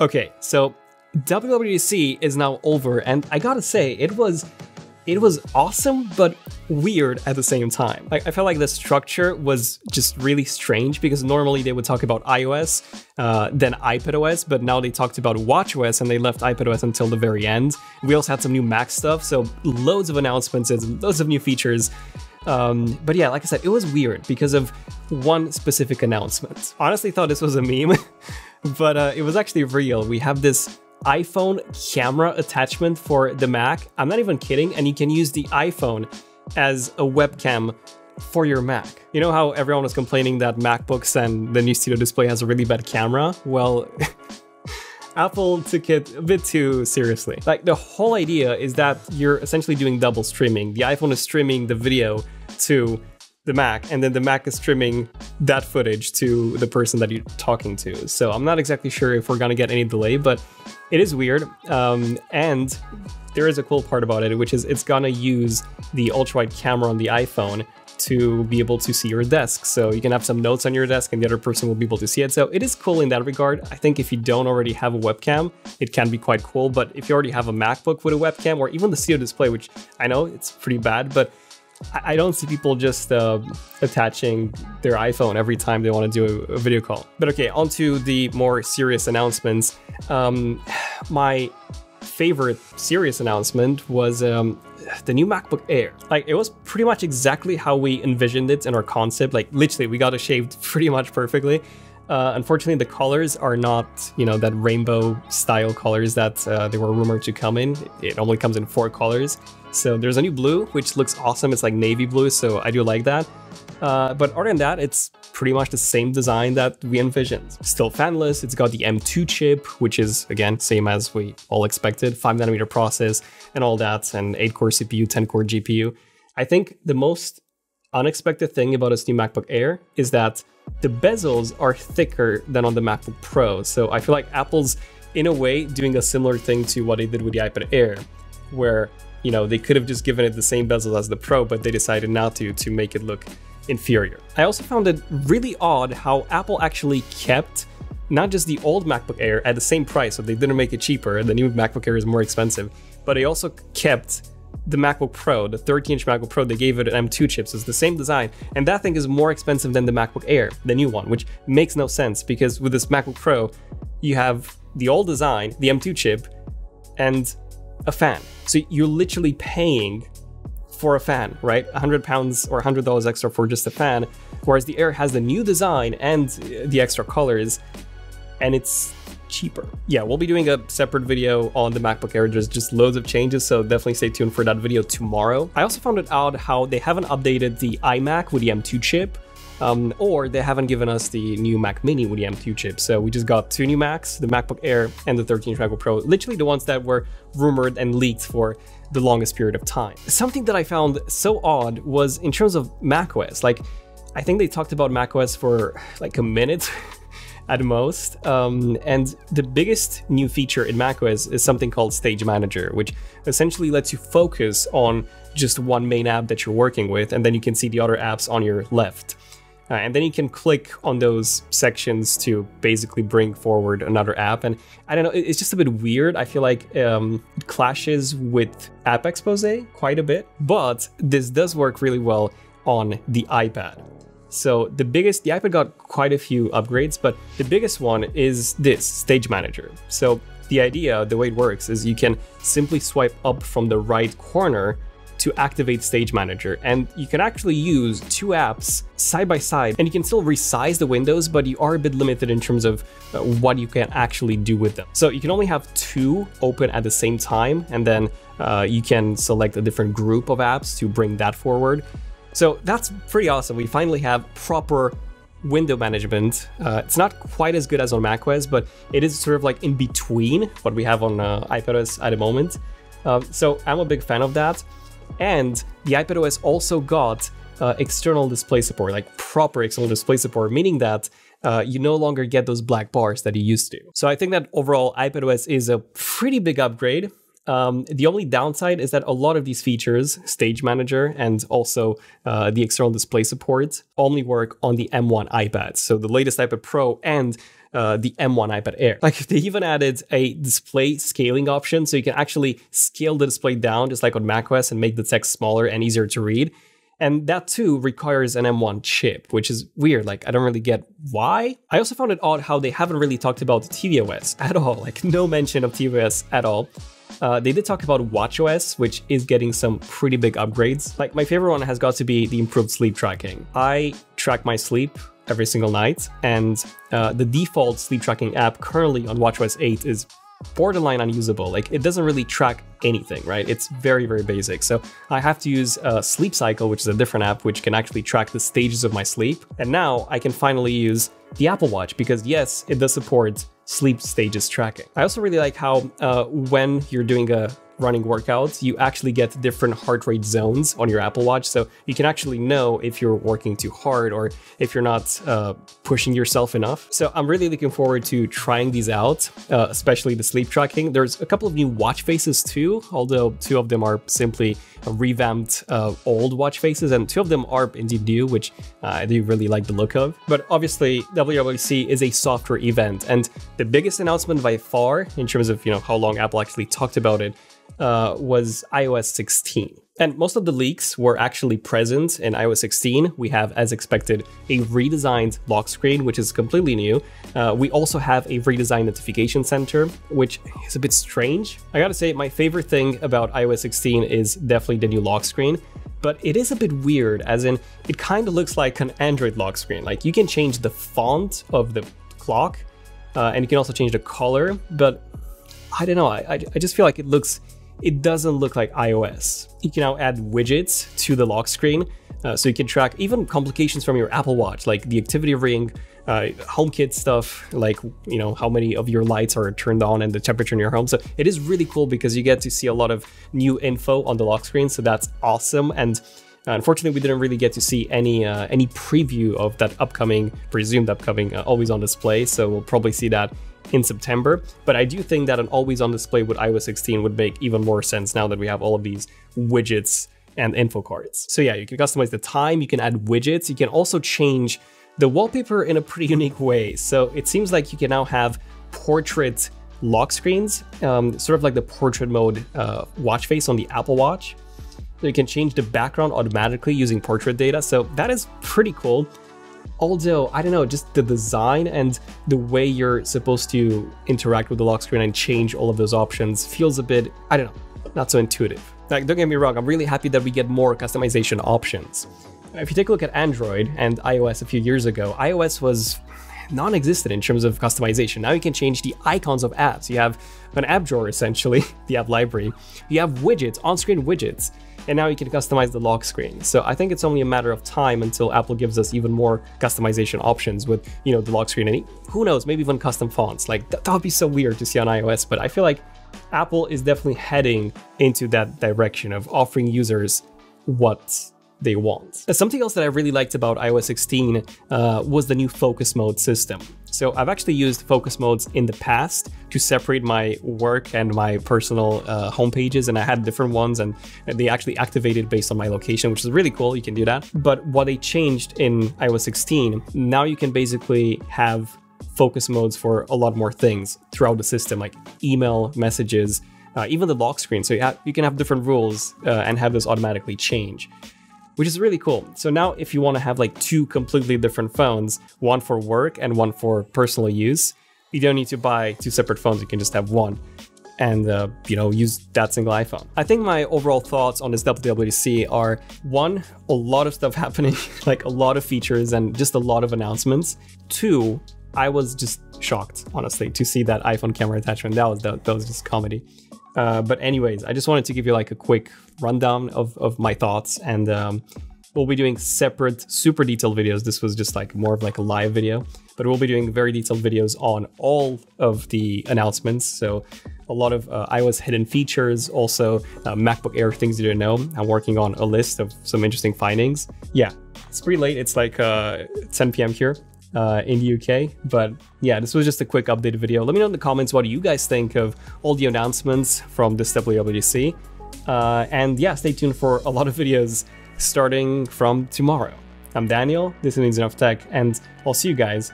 Okay, so WWDC is now over, and I gotta say, it was it was awesome, but weird at the same time. Like, I felt like the structure was just really strange because normally they would talk about iOS, uh, then iPadOS, but now they talked about WatchOS and they left iPadOS until the very end. We also had some new Mac stuff, so loads of announcements and loads of new features. Um, but yeah, like I said, it was weird because of one specific announcement. Honestly, thought this was a meme, but uh, it was actually real. We have this iPhone camera attachment for the Mac. I'm not even kidding, and you can use the iPhone as a webcam for your Mac. You know how everyone was complaining that MacBooks and the new Studio Display has a really bad camera? Well, Apple took it a bit too seriously. Like the whole idea is that you're essentially doing double streaming. The iPhone is streaming the video to the Mac, and then the Mac is streaming that footage to the person that you're talking to. So I'm not exactly sure if we're gonna get any delay, but it is weird. Um, and there is a cool part about it, which is it's gonna use the ultra wide camera on the iPhone to be able to see your desk. So you can have some notes on your desk and the other person will be able to see it. So it is cool in that regard. I think if you don't already have a webcam, it can be quite cool. But if you already have a MacBook with a webcam or even the Studio Display, which I know it's pretty bad, but I don't see people just uh, attaching their iPhone every time they want to do a, video call. But okay, on to the more serious announcements. Um, my favorite serious announcement was um, the new MacBook Air. Like, it was pretty much exactly how we envisioned it in our concept. Like, literally, we got it shaved pretty much perfectly. Uh, unfortunately, the colors are not, you know, that rainbow style colors that uh, they were rumored to come in. It only comes in four colors. So there's a new blue, which looks awesome. It's like navy blue, so I do like that. Uh, but other than that, it's pretty much the same design that we envisioned. Still fanless, it's got the M2 chip, which is, again, same as we all expected, 5nm process and all that, and 8-core CPU, 10-core GPU. I think the most unexpected thing about this new MacBook Air is that the bezels are thicker than on the MacBook Pro. So I feel like Apple's, in a way, doing a similar thing to what they did with the iPad Air, where, you know, they could have just given it the same bezel as the Pro, but they decided not to, to make it look inferior. I also found it really odd how Apple actually kept not just the old MacBook Air at the same price, so they didn't make it cheaper, the new MacBook Air is more expensive, but they also kept the MacBook Pro, the 13-inch MacBook Pro, they gave it an M2 chip, so it's the same design, and that thing is more expensive than the MacBook Air, the new one, which makes no sense because with this MacBook Pro, you have the old design, the M2 chip, and a fan. So you're literally paying for a fan, right? 100 pounds or $100 extra for just a fan, whereas the Air has the new design and the extra colors, and it's cheaper. Yeah, we'll be doing a separate video on the MacBook Air. There's just loads of changes, so definitely stay tuned for that video tomorrow. I also found out how they haven't updated the iMac with the M2 chip, um, or they haven't given us the new Mac Mini with the M2 chip. So we just got two new Macs, the MacBook Air and the 13-inch MacBook Pro, literally the ones that were rumored and leaked for the longest period of time. Something that I found so odd was in terms of macOS. Like, I think they talked about macOS for like a minute at most. Um, and the biggest new feature in macOS is something called Stage Manager, which essentially lets you focus on just one main app that you're working with, and then you can see the other apps on your left. Uh, and then you can click on those sections to basically bring forward another app. And I don't know, it's just a bit weird. I feel like um, it clashes with App Expose quite a bit, but this does work really well on the iPad. So the biggest, the iPad got quite a few upgrades, but the biggest one is this Stage Manager. So the idea, the way it works, is you can simply swipe up from the right corner to activate Stage Manager. And you can actually use two apps side by side and you can still resize the windows, but you are a bit limited in terms of uh, what you can actually do with them. So you can only have two open at the same time and then uh, you can select a different group of apps to bring that forward. So that's pretty awesome. We finally have proper window management. Uh, it's not quite as good as on macOS, but it is sort of like in between what we have on uh, iPadOS at the moment. Um, so I'm a big fan of that. And the iPadOS also got uh, external display support, like proper external display support, meaning that uh, you no longer get those black bars that you used to. So I think that overall iPadOS is a pretty big upgrade. Um, the only downside is that a lot of these features, Stage Manager and also uh, the external display support, only work on the M1 iPad. So the latest iPad Pro and uh, the M1 iPad Air. Like they even added a display scaling option so you can actually scale the display down just like on macOS and make the text smaller and easier to read. And that too requires an M1 chip, which is weird. Like, I don't really get why. I also found it odd how they haven't really talked about tvOS at all. Like, no mention of tvOS at all. Uh, they did talk about watchOS, which is getting some pretty big upgrades. Like, my favorite one has got to be the improved sleep tracking. I track my sleep every single night, and uh, the default sleep tracking app currently on watchOS 8 is borderline unusable. Like it doesn't really track anything, right? It's very, very basic. So I have to use a Sleep Cycle, which is a different app, which can actually track the stages of my sleep. And now I can finally use the Apple Watch because yes, it does support sleep stages tracking. I also really like how uh, when you're doing a running workouts, you actually get different heart rate zones on your Apple Watch. So you can actually know if you're working too hard or if you're not uh, pushing yourself enough. So I'm really looking forward to trying these out, uh, especially the sleep tracking. There's a couple of new watch faces too, although two of them are simply revamped uh, old watch faces, and two of them are indeed new, which I do really like the look of. But obviously, WWDC is a software event, and the biggest announcement by far, in terms of you know how long Apple actually talked about it, uh, was iOS 16. And most of the leaks were actually present in iOS 16. We have, as expected, a redesigned lock screen, which is completely new. Uh, we also have a redesigned notification center, which is a bit strange. I gotta say, my favorite thing about iOS 16 is definitely the new lock screen, but it is a bit weird, as in, it kind of looks like an Android lock screen. Like, you can change the font of the clock, uh, and you can also change the color, but I don't know, I, I, I just feel like it looks it doesn't look like iOS. You can now add widgets to the lock screen, uh, so you can track even complications from your Apple Watch, like the activity ring, uh, HomeKit stuff, like you know how many of your lights are turned on and the temperature in your home. So it is really cool because you get to see a lot of new info on the lock screen. So that's awesome. And uh, unfortunately, we didn't really get to see any uh, any preview of that upcoming, presumed upcoming, uh, always on display. So we'll probably see that in September. But I do think that an always on display with iOS 16 would make even more sense now that we have all of these widgets and info cards. So yeah, you can customize the time, you can add widgets, you can also change the wallpaper in a pretty unique way. So it seems like you can now have portrait lock screens, um, sort of like the portrait mode uh, watch face on the Apple Watch. So you can change the background automatically using portrait data. So that is pretty cool. Although, I don't know, just the design and the way you're supposed to interact with the lock screen and change all of those options feels a bit, I don't know, not so intuitive. Like, don't get me wrong, I'm really happy that we get more customization options. If you take a look at Android and iOS a few years ago, iOS was non-existent in terms of customization. Now you can change the icons of apps. You have an app drawer essentially, the app library. You have widgets, on-screen widgets and now you can customize the lock screen. So I think it's only a matter of time until Apple gives us even more customization options with, you know, the lock screen and who knows, maybe even custom fonts. Like that, would be so weird to see on iOS, but I feel like Apple is definitely heading into that direction of offering users what they want. Something else that I really liked about iOS 16 uh, was the new focus mode system. So I've actually used focus modes in the past to separate my work and my personal uh, home pages, and I had different ones, and they actually activated based on my location, which is really cool. You can do that. But what they changed in iOS 16, now you can basically have focus modes for a lot more things throughout the system, like email, messages, uh, even the lock screen. So you, you can have different rules uh, and have this automatically change which is really cool. So now if you want to have like two completely different phones, one for work and one for personal use, you don't need to buy two separate phones, you can just have one and uh, you know use that single iphone. I think my overall thoughts on this wwdc are one a lot of stuff happening like a lot of features and just a lot of announcements. Two i was just shocked honestly to see that iphone camera attachment. That was that, that was just comedy uh, but anyways, I just wanted to give you like a quick rundown of, of my thoughts and um, we'll be doing separate super detailed videos. This was just like more of like a live video, but we'll be doing very detailed videos on all of the announcements. So a lot of uh, iOS hidden features, also uh, MacBook Air things you didn't know. I'm working on a list of some interesting findings. Yeah, it's pretty late. It's like uh, 10 p.m. here uh, in the UK. But yeah, this was just a quick update video. Let me know in the comments what do you guys think of all the announcements from this WWDC. Uh, and yeah, stay tuned for a lot of videos starting from tomorrow. I'm Daniel, this is ZONEofTECH, and I'll see you guys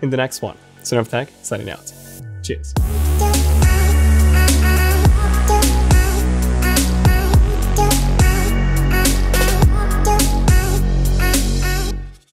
in the next one. ZONEofTECH, signing out. Cheers.